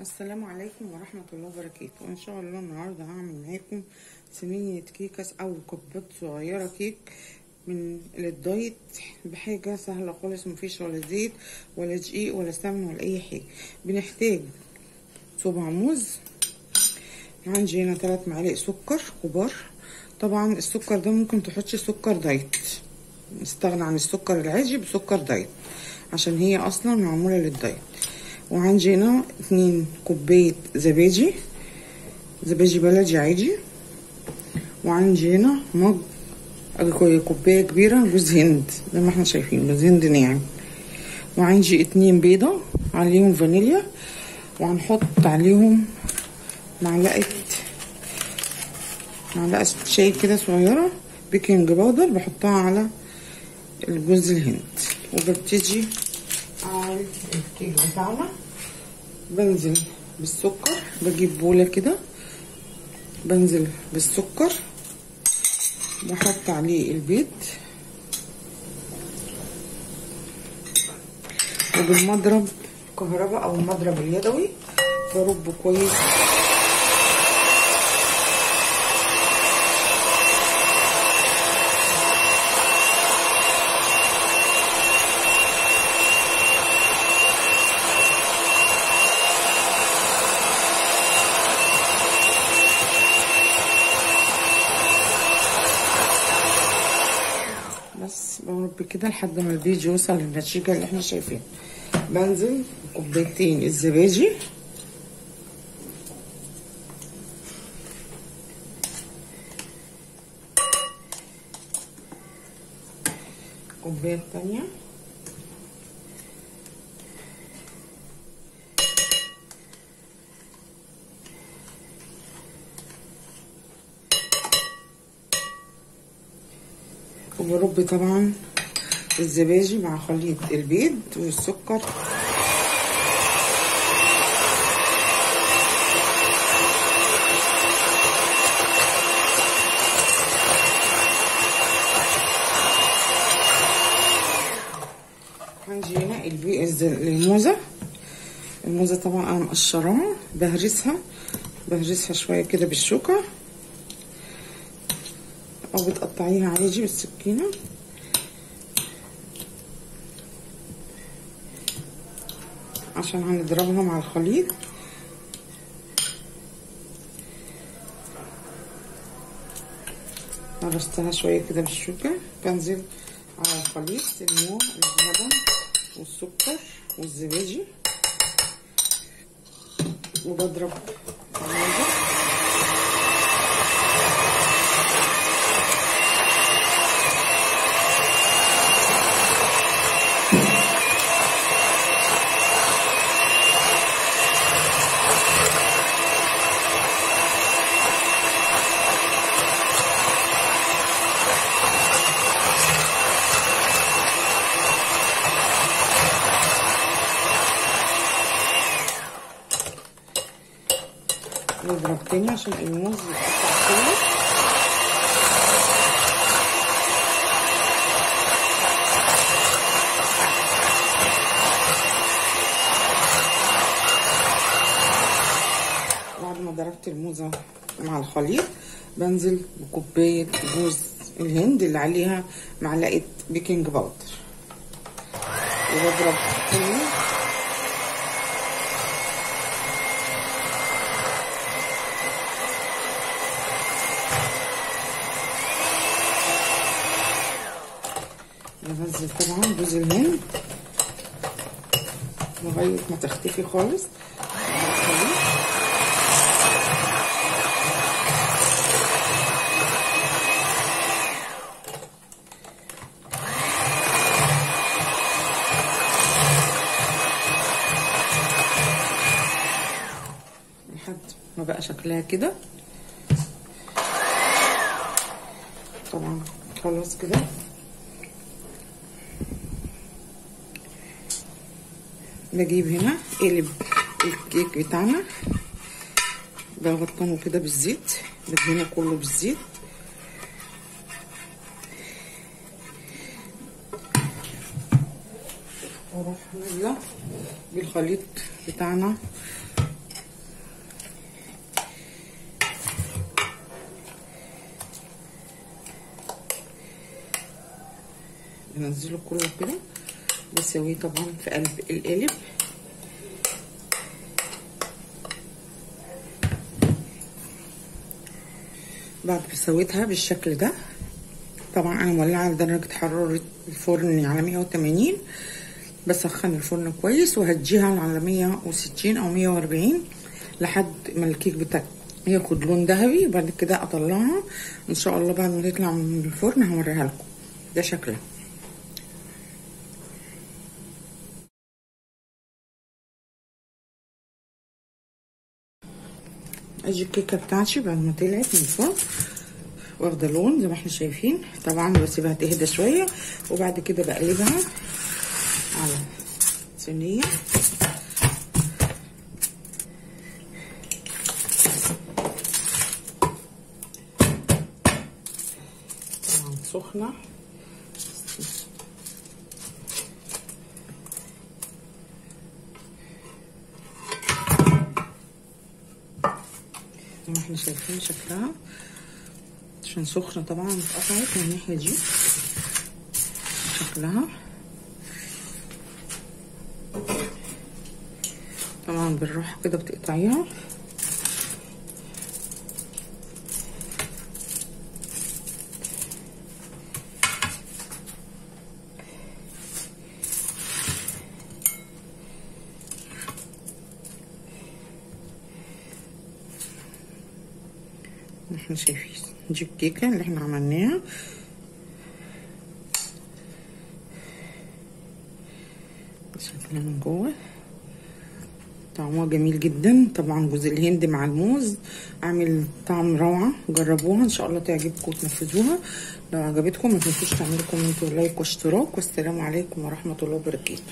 السلام عليكم ورحمة الله وبركاته. إن شاء الله النهاردة هعمل معاكم صينية cakes أو كوبات صغيرة كيك من لل diet بحاجة سهلة خالص مفيش ولا زيت ولا دقيق ولا سمن ولا أي حاجة. بنحتاج صبع موز عندي هنا تلات معالق سكر كبار. طبعا السكر ده ممكن تحطي سكر diet. نستغنى عن السكر العادي بسكر diet عشان هي أصلا معمولة للدايت. وعندي هنا اتنين كوباية زبادي زبادي بلدي عادي وعندي هنا مج كوباية كبيرة جوز هند زي ما إحنا شايفين جوز هند ناعم وعندي اتنين بيضة عليهم فانيليا وهنحط عليهم معلقة معلقة شاي كده صغيرة baking powder بحطها على الجوز الهند وببتدي اعمل الكيك بتاعنا بنزل بالسكر بجيب بولة كده بنزل بالسكر بحط عليه البيض وبالمضرب كهرباء أو المضرب اليدوي بربه كويس. برب كده لحد ما البيض يوصل للنتيجة اللي إحنا شايفينها. بنزل كوبايتين الزبادي. الكوباية التانية وبرب طبعا الزبادي مع خليط البيض والسكر. عندي هنا الموزة. الموزة طبعا أنا مقشراها بهرسها. بهرسها شوية كده بالشوكة. أو بتقطعيها عادي بالسكينة. عشان هنضربها مع الخليط. هرستها شوية كده بالشوكة. بنزل على الخليط الموز اللبن والسكر والزبادي. وبضرب الموزة نضرب تاني عشان الموز كله. بعد ما ضربت الموزة مع الخليط بنزل بكوباية جوز الهند اللي عليها معلقة بيكنج باودر. وبضرب كله بنزل طبعا جوز الهند لغاية ما تختفي خالص لحد ما بقى شكلها كده طبعا خلاص كده بجيب هنا قلب الكيك بتاعنا بغطنه كده بالزيت بدهنه كله بالزيت. وراح نازله بالخليط بتاعنا. ننزله كله كده. بسويه طبعا في قلب القالب. بعد ما سويتها بالشكل ده طبعا أنا مولعة درجه حرارة الفرن على 180 بسخن الفرن كويس وهديها على 160 أو 140 لحد ما الكيك بتاعي ياخد لون ذهبي. وبعد كده أطلعها. إن شاء الله بعد ما تطلع من الفرن هوريها لكم. ده شكلها. ادي الكيكه بتاعتي بعد ما طلعت من الفرن واخدة لون زي ما إحنا شايفين. طبعا بسيبها تهدى شوية وبعد كده بقلبها على صينية. سخنة. إحنا شايفين شكلها. عشان سخنة طبعا اتقطعت من الناحية دي. شكلها. طبعا بالراحة كده بتقطعيها. إحنا شايفين دي الكيكة اللي إحنا عملناها شكلها من جوه. طعمها جميل جدا. طبعا جوز الهند مع الموز. عامل طعم روعة. جربوها. إن شاء الله تعجبكم وتنفذوها. لو عجبتكم ما تنسوش تعملوا comment و like واشتراك. والسلام عليكم ورحمة الله وبركاته.